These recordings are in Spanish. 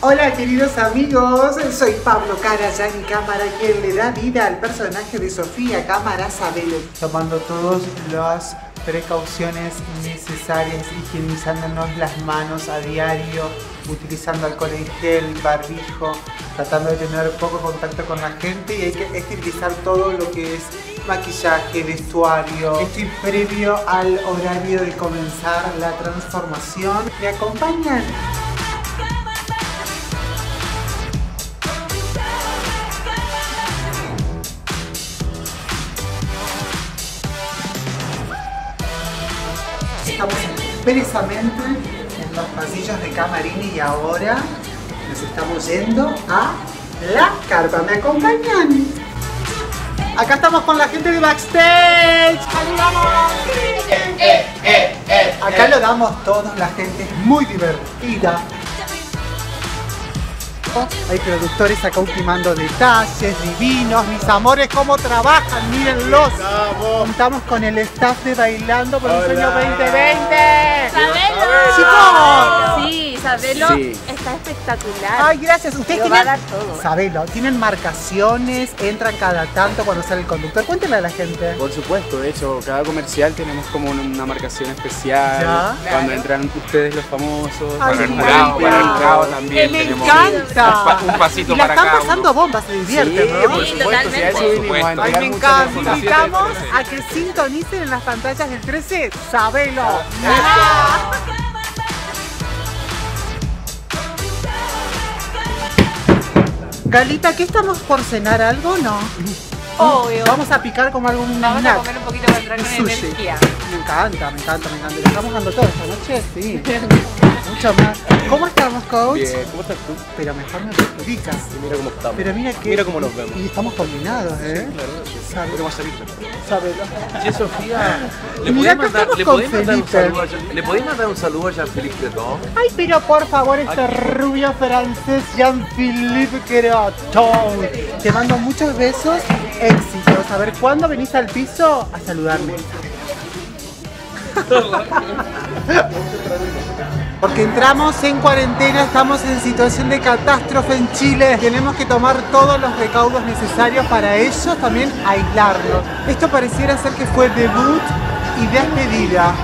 Hola queridos amigos, soy Pablo Carayani Cámara, quien le da vida al personaje de Sofía Cámara Sabelo. Tomando todas las precauciones necesarias, higienizándonos las manos a diario, utilizando alcohol en gel, barbijo, tratando de tener poco contacto con la gente y hay que esterilizar todo lo que es maquillaje, vestuario. Estoy previo al horario de comenzar la transformación. ¿Me acompañan? Estamos expresamente en los pasillos de Camarini y ahora nos estamos yendo a la carpa. ¿Me acompañan? Acá estamos con la gente de backstage. ¡Saludamos! Acá lo damos todos, la gente es muy divertida. Hay productores acá ultimando detalles divinos. Mis amores, cómo trabajan, mírenlos. Contamos con el staff de Bailando por un sueño 2020. ¡Sabelo! ¡Chicos! Sí, Sabelo Sí. está espectacular. Ay, gracias. Ustedes Lo va a tienen. dar todo. Sabelo, tienen marcaciones, entran cada tanto cuando sale el conductor. Cuéntenle a la gente. Por supuesto, de hecho, cada comercial tenemos como una- marcación especial. Ya. Cuando entran ustedes los famosos. Ay, para el jurado, para el jurado Que también me tenemos encanta. un, pa- un pasito y la para están cada pasando uno. bombas, se divierten, Sí, ¿no? por Sí, supuesto, si Ay, me encanta. Invitamos a que sintonicen en las pantallas del 13. Sabelo. Galita, ¿qué estamos por cenar? ¿Algo no? Obvio. Vamos a picar como algún Vamos a comer un poquito para entrar con sushi. energía. Me encanta, me encanta, me encanta. ¿Le estamos dando todo esta noche? Sí. Mucho más. ¿Cómo estamos, coach? Bien, ¿cómo estás tú? Pero mejor me explicas. Y mira cómo estamos. Pero mira que. Mira cómo nos vemos. Y estamos combinados, ¿eh? Claro, Sabe- podemos salir. Sabelo. Che, Sofía, ¿le podés mandar, estamos ¿le con podés mandar un saludo a Jean- ¿le podés mandar un saludo a Jean-Philippe Breton? Ay, pero por favor, este rubio francés Jean-Philippe Creton. Te mando muchos besos, éxitos. A ver, ¿cuándo venís al piso a saludarme? Porque entramos en cuarentena, estamos en situación de catástrofe en Chile. Tenemos que tomar todos los recaudos necesarios para ellos, también aislarnos. Esto pareciera ser que fue debut y despedida.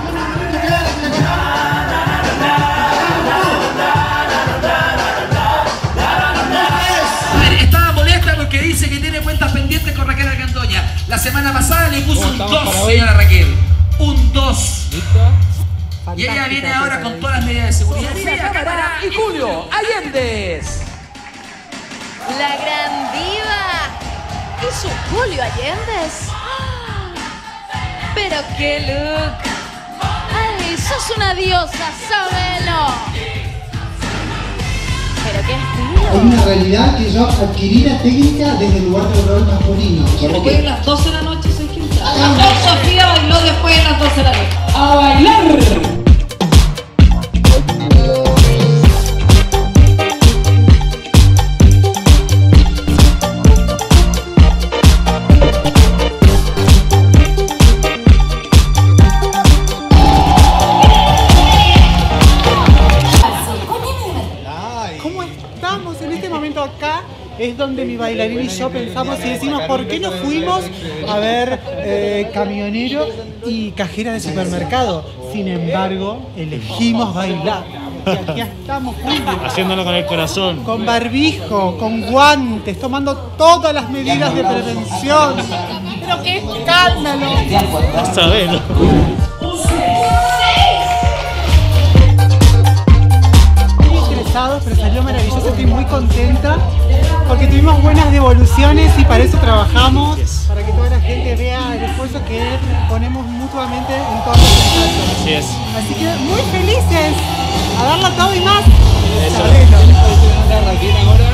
Estaba molesta porque dice que tiene cuentas pendientes con Raquel Argandoña. La semana pasada le puso un 2, señora Raquel. Un 2. Y ella viene ahora con todas las medidas de seguridad. Cámara. y Julio Allendez. La gran diva. ¿Y su Julio Allendez? Pero qué look. Ay, sos una diosa, Sabelo. Pero qué Hay estilo. una realidad que yo adquirí la técnica desde el lugar del rol masculino. Después de las 12 de la noche soy quien Sofía bailó después de las 12 de la noche. ¡A bailar! Momento acá? Es donde mi bailarín y yo pensamos y decimos, ¿por qué no fuimos a ver eh, camionero y cajera de supermercado? Sin embargo, elegimos bailar. Y aquí estamos Julio, Haciéndolo con el corazón. con barbijo, con guantes, tomando todas las medidas de prevención. Pero qué escándalo. Sabelo. Pero salió maravilloso. Estoy muy contenta porque tuvimos buenas devoluciones y para eso trabajamos. Para que toda la gente vea el esfuerzo que ponemos mutuamente en todos los ensayos. Así es. Así que muy felices a darla todo y más. Eso. Sabelo.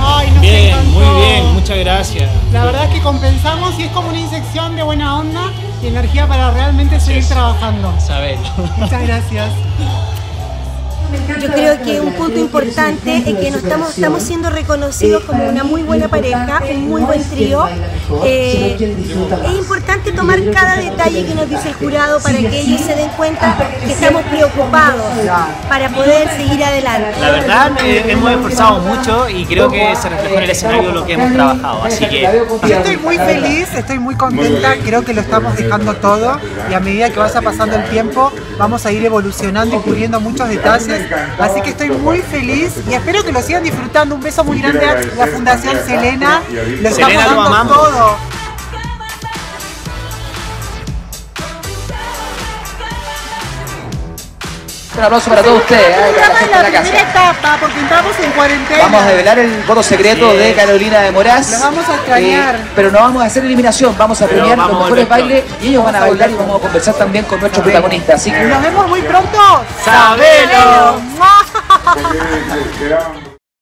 Ay, nos Bien, encantó. muy bien, muchas gracias. La verdad es que compensamos y es como una inyección de buena onda y energía para realmente seguir trabajando. Sabelo. Muchas gracias. Yo creo que un punto importante es que nos estamos, estamos siendo reconocidos como una muy buena pareja, un muy buen trío. Eh, es importante tomar cada detalle que nos dice el jurado para que ellos se den cuenta que estamos preocupados para poder seguir adelante. La verdad, eh, hemos esforzado mucho y creo que se reflejó en el escenario lo que hemos trabajado. Así que Yo estoy muy feliz, estoy muy contenta, creo que lo estamos dejando todo y a medida que vaya pasando el tiempo vamos a ir evolucionando y puliendo muchos detalles. Así que estoy muy feliz y espero que lo sigan disfrutando. Un beso muy grande a la Fundación Selena. Lo estamos dando todo. Un aplauso para todos ustedes, eh, para la gente de la la casa. primera etapa porque entramos en cuarentena. Vamos a develar el voto secreto Sí. de Carolina de Moraz. Los vamos a extrañar. Eh, pero no vamos a hacer eliminación, vamos a Pero premiar los mejores bailes y ellos van a bailar y vamos a conversar también con nuestros protagonistas. Así que Nos vemos muy pronto. ¡Sabelo!